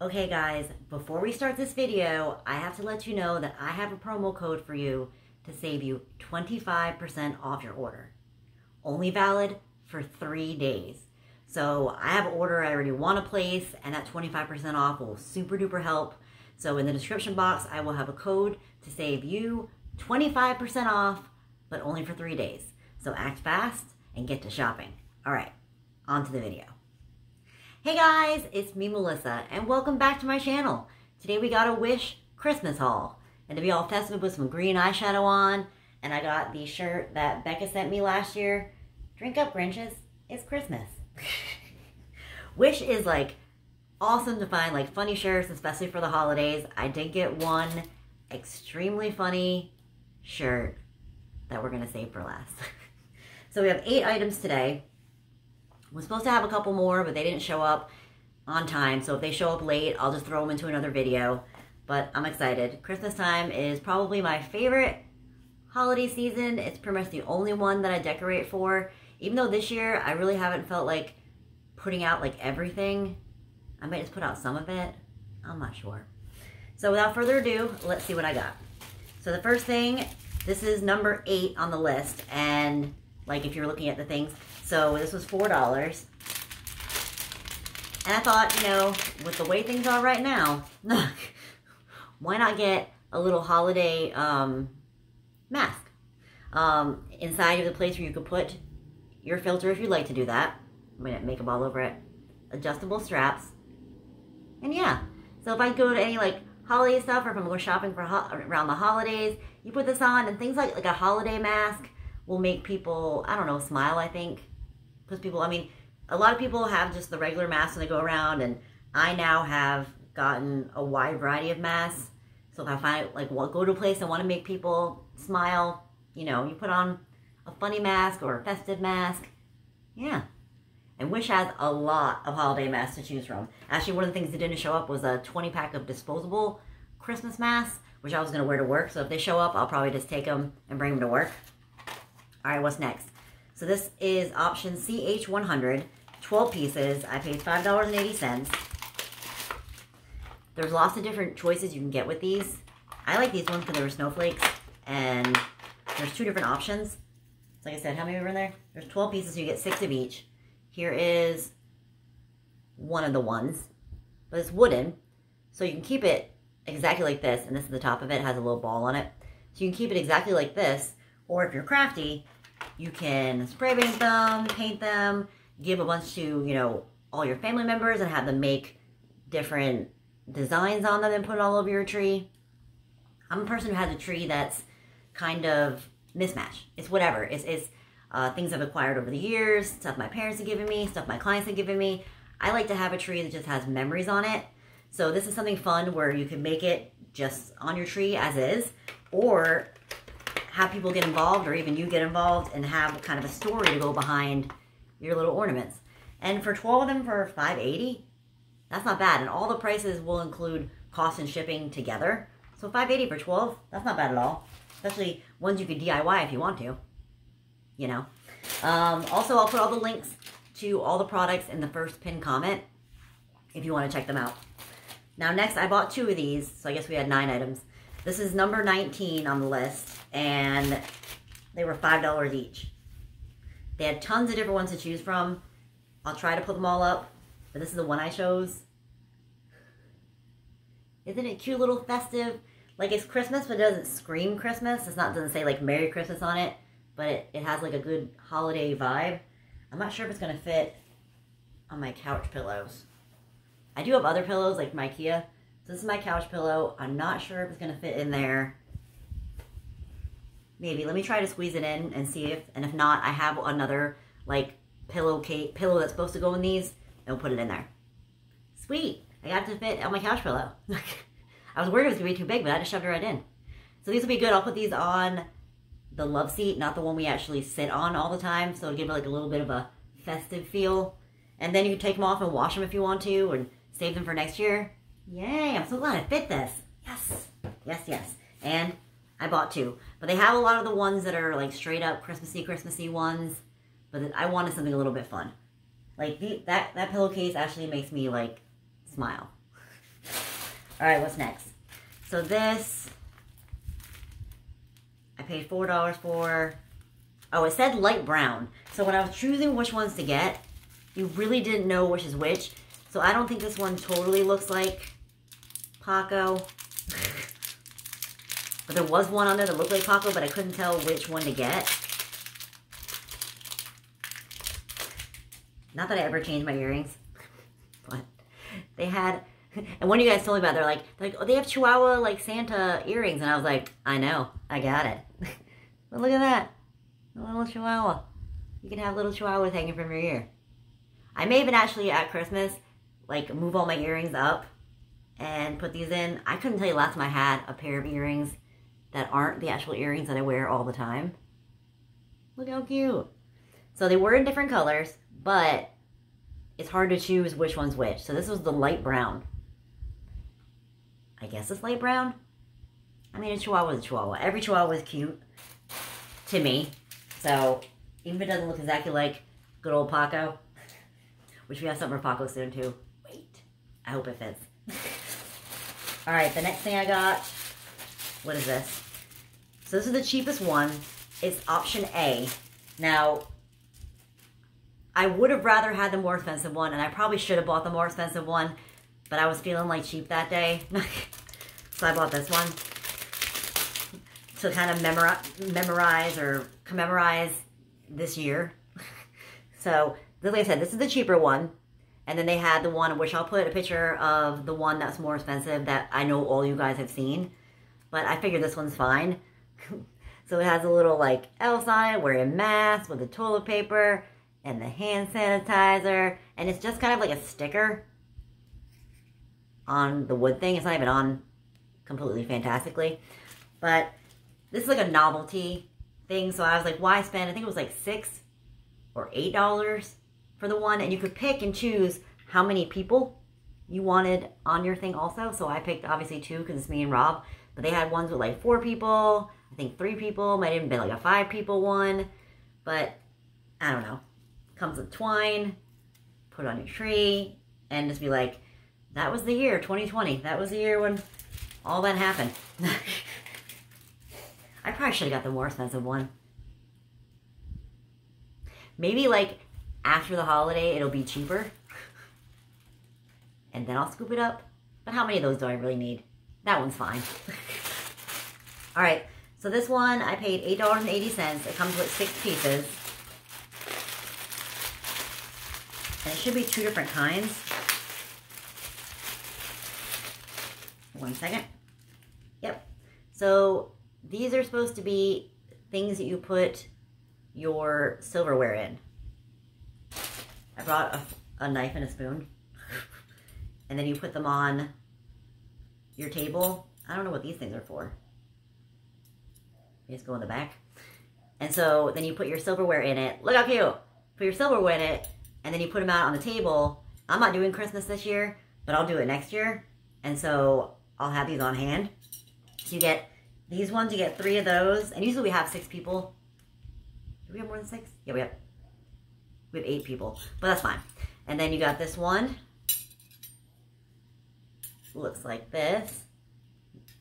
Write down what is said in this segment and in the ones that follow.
Okay guys, before we start this video, I have to let you know that I have a promo code for you to save you 25% off your order. Only valid for three days. So I have an order I already want to place and that 25% off will super duper help. So in the description box, I will have a code to save you 25% off, but only for three days. So act fast and get to shopping. All right, on to the video. Hey guys, it's me Melissa and welcome back to my channel. Today we got a Wish Christmas haul. And to be all festive with some green eyeshadow on, and I got the shirt that Becca sent me last year. Drink up Grinches, it's Christmas. Wish is like awesome to find like funny shirts, especially for the holidays. I did get one extremely funny shirt that we're gonna save for last. so we have eight items today. We're supposed to have a couple more, but they didn't show up on time. So if they show up late, I'll just throw them into another video. But I'm excited. Christmas time is probably my favorite holiday season. It's pretty much the only one that I decorate for. Even though this year I really haven't felt like putting out like everything. I might just put out some of it. I'm not sure. So without further ado, let's see what I got. So the first thing, this is number eight on the list. And like if you're looking at the things, so this was $4. And I thought, you know, with the way things are right now, look, why not get a little holiday um, mask um, inside of the place where you could put your filter if you'd like to do that. I'm going to make them all over it. Adjustable straps. And yeah, so if I go to any like holiday stuff or if I'm going shopping for around the holidays, you put this on and things like, like a holiday mask will make people, I don't know, smile, I think because people, I mean, a lot of people have just the regular masks and they go around, and I now have gotten a wide variety of masks. So if I find, like, well, go to a place and want to make people smile, you know, you put on a funny mask or a festive mask. Yeah. And Wish has a lot of holiday masks to choose from. Actually, one of the things that didn't show up was a 20 pack of disposable Christmas masks, which I was going to wear to work. So if they show up, I'll probably just take them and bring them to work. All right, what's next? So this is option CH100, 12 pieces. I paid $5.80. There's lots of different choices you can get with these. I like these ones because they were snowflakes, and there's two different options. So like I said, how many were in there? There's 12 pieces, so you get six of each. Here is one of the ones, but it's wooden, so you can keep it exactly like this, and this is the top of it, it has a little ball on it. So you can keep it exactly like this, or if you're crafty, you can spray paint them, paint them, give a bunch to, you know, all your family members and have them make different designs on them and put it all over your tree. I'm a person who has a tree that's kind of mismatched. It's whatever. It's, it's uh, things I've acquired over the years, stuff my parents have given me, stuff my clients have given me. I like to have a tree that just has memories on it. So this is something fun where you can make it just on your tree as is, or have people get involved or even you get involved and have kind of a story to go behind your little ornaments. And for 12 of them for 580 that's not bad. And all the prices will include cost and shipping together. So 580 for 12 that's not bad at all. Especially ones you could DIY if you want to. You know. Um, also, I'll put all the links to all the products in the first pin comment if you want to check them out. Now, next, I bought two of these. So I guess we had nine items. This is number 19 on the list, and they were $5 each. They had tons of different ones to choose from. I'll try to put them all up, but this is the one I chose. Isn't it cute little festive? Like it's Christmas, but it doesn't scream Christmas. It's not doesn't say like Merry Christmas on it, but it, it has like a good holiday vibe. I'm not sure if it's gonna fit on my couch pillows. I do have other pillows like my IKEA so this is my couch pillow. I'm not sure if it's to fit in there. Maybe. Let me try to squeeze it in and see if, and if not, I have another, like, pillow cake, pillow that's supposed to go in these, and we'll put it in there. Sweet. I got it to fit on my couch pillow. I was worried it was to be too big, but I just shoved it right in. So these will be good. I'll put these on the love seat, not the one we actually sit on all the time. So it'll give it like a little bit of a festive feel. And then you can take them off and wash them if you want to and save them for next year. Yay, I'm so glad I fit this. Yes, yes, yes. And I bought two. But they have a lot of the ones that are like straight up Christmassy, Christmassy ones. But I wanted something a little bit fun. Like the, that, that pillowcase actually makes me like smile. All right, what's next? So this, I paid $4 for. Oh, it said light brown. So when I was choosing which ones to get, you really didn't know which is which. So I don't think this one totally looks like Paco. But there was one on there that looked like Paco, but I couldn't tell which one to get. Not that I ever changed my earrings, but they had, and one of you guys told me about, they're like, they're like, oh, they have Chihuahua like Santa earrings, and I was like, I know, I got it. but look at that, a little Chihuahua. You can have little Chihuahuas hanging from your ear. I may even actually at Christmas, like move all my earrings up and put these in. I couldn't tell you last time I had a pair of earrings that aren't the actual earrings that I wear all the time. Look how cute. So they were in different colors but it's hard to choose which one's which. So this was the light brown. I guess it's light brown. I mean, a chihuahua is a chihuahua. Every chihuahua is cute to me. So even if it doesn't look exactly like good old Paco, which we have something for Paco soon too. Wait, I hope it fits. All right, the next thing I got, what is this? So this is the cheapest one. It's option A. Now, I would have rather had the more expensive one, and I probably should have bought the more expensive one, but I was feeling like cheap that day. so I bought this one to kind of memorize, memorize or commemorize this year. so, like I said, this is the cheaper one. And then they had the one, which I'll put a picture of the one that's more expensive that I know all you guys have seen. But I figured this one's fine. so it has a little like else on it, wearing masks with the toilet paper and the hand sanitizer. And it's just kind of like a sticker on the wood thing. It's not even on completely fantastically. But this is like a novelty thing. So I was like, why spend, I think it was like six or eight dollars for the one. And you could pick and choose how many people you wanted on your thing also. So I picked obviously two because it's me and Rob. But they had ones with like four people. I think three people. Might even been like a five people one. But I don't know comes with twine, put on your tree, and just be like, that was the year, 2020. That was the year when all that happened. I probably should have got the more expensive one. Maybe like after the holiday, it'll be cheaper. and then I'll scoop it up. But how many of those do I really need? That one's fine. All right, so this one I paid $8.80. It comes with six pieces. And it should be two different kinds. One second. Yep. So these are supposed to be things that you put your silverware in. I brought a, a knife and a spoon. and then you put them on your table. I don't know what these things are for. They just go in the back. And so then you put your silverware in it. Look how cute. Put your silverware in it and then you put them out on the table. I'm not doing Christmas this year, but I'll do it next year. And so I'll have these on hand. So you get these ones, you get three of those. And usually we have six people. Do we have more than six? Yeah, we have, we have eight people, but that's fine. And then you got this one. Looks like this.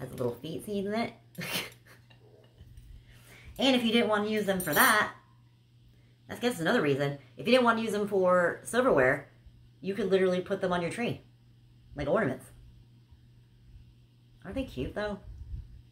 Has a little feet seed in it. and if you didn't want to use them for that, I guess another reason. If you didn't want to use them for silverware, you could literally put them on your tree. Like ornaments. Aren't they cute though?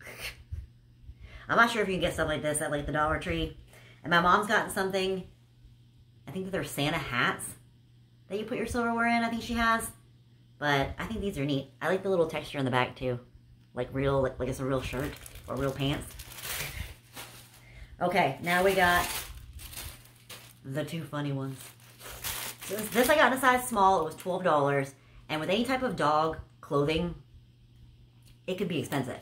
I'm not sure if you can get stuff like this at like the Dollar Tree. And my mom's gotten something, I think they're Santa hats that you put your silverware in, I think she has. But I think these are neat. I like the little texture on the back too. Like real, like, like it's a real shirt or real pants. Okay, now we got the two funny ones. This, this I got in a size small. It was $12. And with any type of dog clothing, it could be expensive.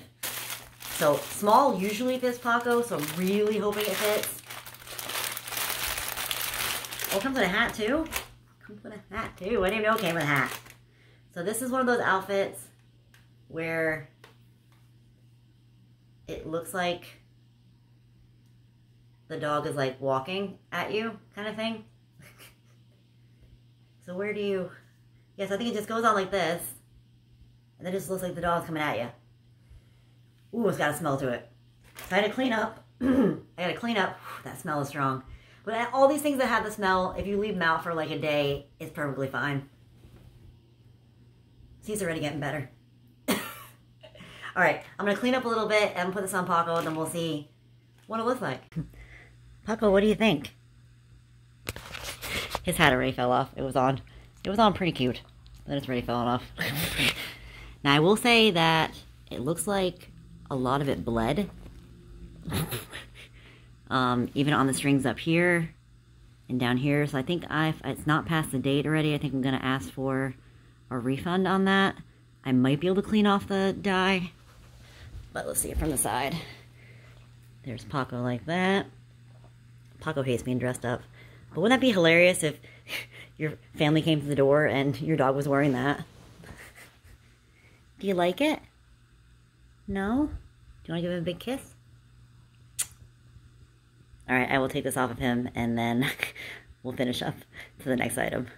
So small usually fits Paco, so I'm really hoping it fits. Oh, comes with a hat too? Comes with a hat too. I didn't even know it came with a hat. So this is one of those outfits where it looks like the dog is like walking at you kind of thing. so where do you, yes, I think it just goes on like this. And then it just looks like the dog's coming at you. Ooh, it's got a smell to it. So I had to clean up. I got to clean up. That smell is strong. But all these things that have the smell, if you leave them out for like a day, it's perfectly fine. It's already getting better. all right, I'm to clean up a little bit and put this on Paco, and then we'll see what it looks like. Paco, what do you think? His hat already fell off. It was on. It was on pretty cute. Then it's already falling off. now, I will say that it looks like a lot of it bled. um, even on the strings up here and down here. So I think I've, it's not past the date already. I think I'm going to ask for a refund on that. I might be able to clean off the dye. But let's see it from the side. There's Paco like that. Paco hates being dressed up. But wouldn't that be hilarious if your family came to the door and your dog was wearing that? Do you like it? No? Do you want to give him a big kiss? All right, I will take this off of him and then we'll finish up to the next item.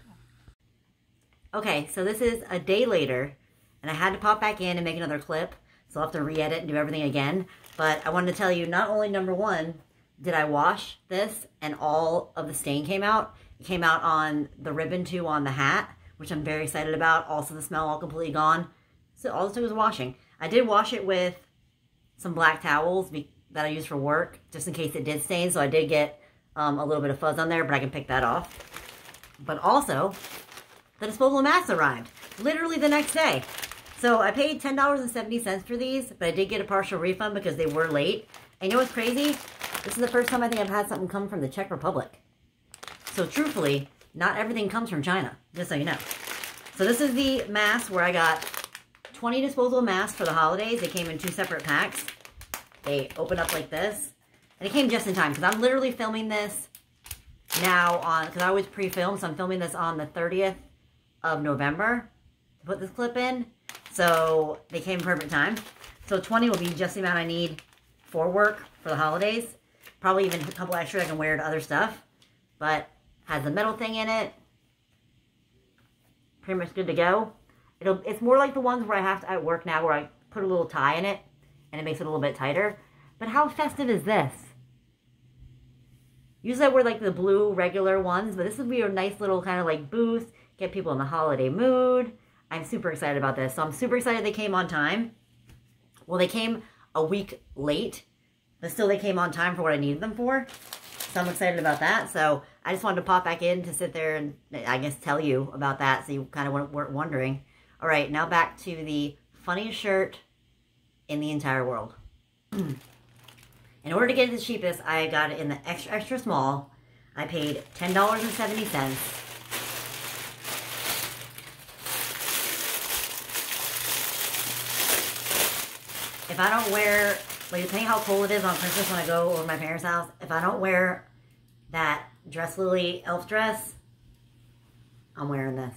Okay, so this is a day later and I had to pop back in and make another clip. So I'll have to re-edit and do everything again. But I wanted to tell you, not only number one, did I wash this and all of the stain came out. It came out on the ribbon too on the hat, which I'm very excited about. Also the smell all completely gone. So all it took was washing. I did wash it with some black towels that I use for work, just in case it did stain. So I did get um, a little bit of fuzz on there, but I can pick that off. But also, the disposable masks arrived literally the next day. So I paid $10.70 for these, but I did get a partial refund because they were late. And you know what's crazy? This is the first time I think I've had something come from the Czech Republic. So truthfully, not everything comes from China, just so you know. So this is the mask where I got 20 disposable masks for the holidays. They came in two separate packs. They open up like this. And it came just in time because I'm literally filming this now on, because I always pre-film, so I'm filming this on the 30th of November to put this clip in. So they came perfect time. So 20 will be just the amount I need for work for the holidays. Probably even a couple extra I can wear to other stuff. But has a metal thing in it. Pretty much good to go. It'll, it's more like the ones where I have to, at work now where I put a little tie in it and it makes it a little bit tighter. But how festive is this? Usually I wear like the blue regular ones, but this would be a nice little kind of like boost, get people in the holiday mood. I'm super excited about this. So I'm super excited they came on time. Well, they came a week late, but still they came on time for what I needed them for. So I'm excited about that. So I just wanted to pop back in to sit there and I guess tell you about that so you kind of weren't wondering. All right, now back to the funniest shirt in the entire world. Hmm. in order to get it the cheapest, I got it in the extra, extra small. I paid $10.70. if I don't wear, like depending how cold it is on Christmas when I go over my parents' house, if I don't wear that Dress Lily elf dress, I'm wearing this.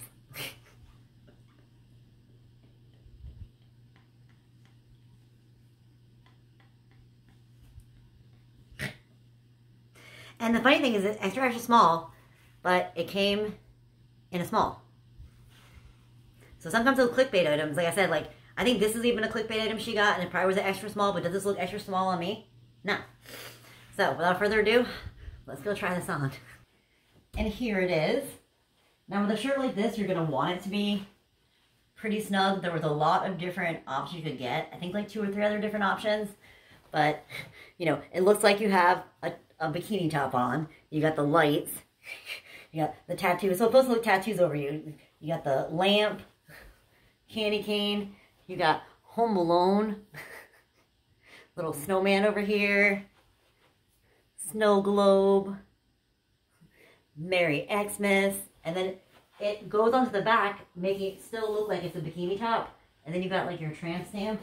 and the funny thing is it's extra, extra small, but it came in a small. So sometimes those clickbait items, like I said, like I think this is even a clickbait item she got, and it probably was an extra small, but does this look extra small on me? No. So, without further ado, let's go try this on. And here it is. Now, with a shirt like this, you're going to want it to be pretty snug. There was a lot of different options you could get. I think like two or three other different options. But, you know, it looks like you have a, a bikini top on. You got the lights. You got the tattoos. So, supposed to look tattoos over you. You got the lamp, candy cane. You got Home Alone. Little snowman over here. Snow globe. Merry Xmas. And then it goes onto the back, making it still look like it's a bikini top. And then you got like your tramp stamp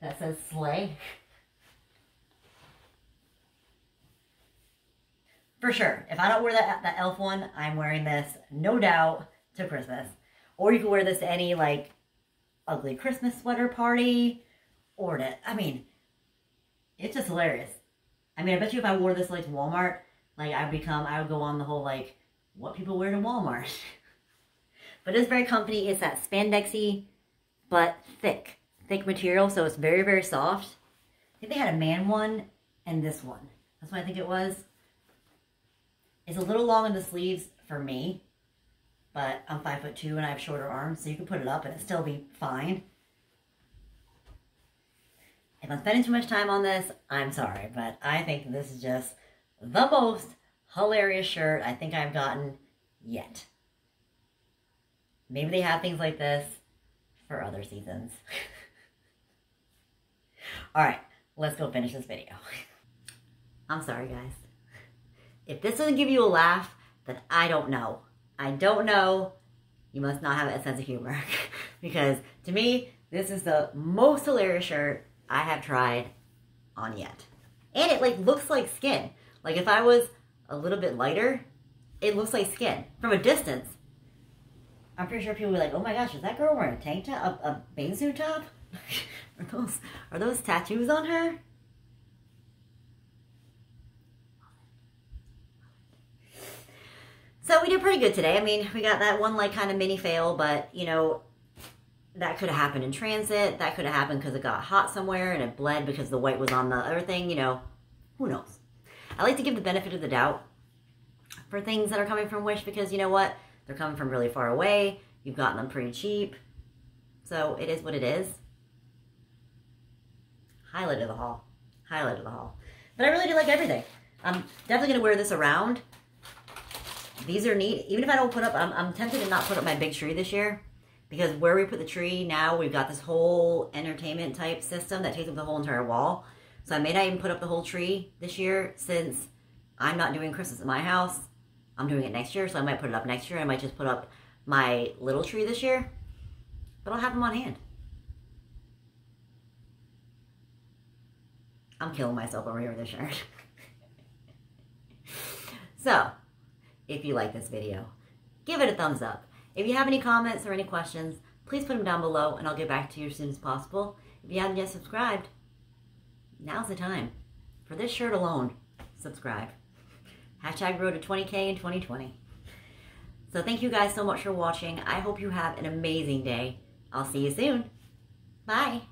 that says sleigh. For sure. If I don't wear that, that elf one, I'm wearing this, no doubt, to Christmas. Or you can wear this to any, like, ugly Christmas sweater party or to, I mean, it's just hilarious. I mean, I bet you if I wore this like to Walmart, like I'd become, I would go on the whole like, what people wear to Walmart. but it's very comfy. It's that spandexy but thick. Thick material, so it's very, very soft. I think they had a man one and this one. That's what I think it was. It's a little long in the sleeves for me, but I'm five foot two and I have shorter arms, so you can put it up and it still be fine. If I'm spending too much time on this, I'm sorry, but I think this is just the most hilarious shirt I think I've gotten yet. Maybe they have things like this for other seasons. All right, let's go finish this video. I'm sorry, guys. If this doesn't give you a laugh, then I don't know. I don't know. You must not have a sense of humor. because to me, this is the most hilarious shirt I have tried on yet. And it like looks like skin. Like if I was a little bit lighter, it looks like skin. From a distance, I'm pretty sure people will be like, oh my gosh, is that girl wearing a tank top, a, a bathing suit top? are, those, are those tattoos on her? So we did pretty good today. I mean, we got that one like kind of mini fail, but you know, that could have happened in transit. That could have happened because it got hot somewhere and it bled because the white was on the other thing. You know, who knows? I like to give the benefit of the doubt for things that are coming from Wish because you know what? They're coming from really far away. You've gotten them pretty cheap. So it is what it is. Highlight of the haul. Highlight of the haul. But I really do like everything. I'm definitely going to wear this around. These are neat. Even if I don't put up, I'm, I'm tempted to not put up my big tree this year. Because where we put the tree now, we've got this whole entertainment type system that takes up the whole entire wall. So I may not even put up the whole tree this year since I'm not doing Christmas at my house. I'm doing it next year, so I might put it up next year. I might just put up my little tree this year. But I'll have them on hand. I'm killing myself over here with this shirt. so, if you like this video, give it a thumbs up. If you have any comments or any questions, please put them down below and I'll get back to you as soon as possible. If you haven't yet subscribed, now's the time. For this shirt alone, subscribe. Hashtag road to 20K in 2020. So thank you guys so much for watching. I hope you have an amazing day. I'll see you soon. Bye.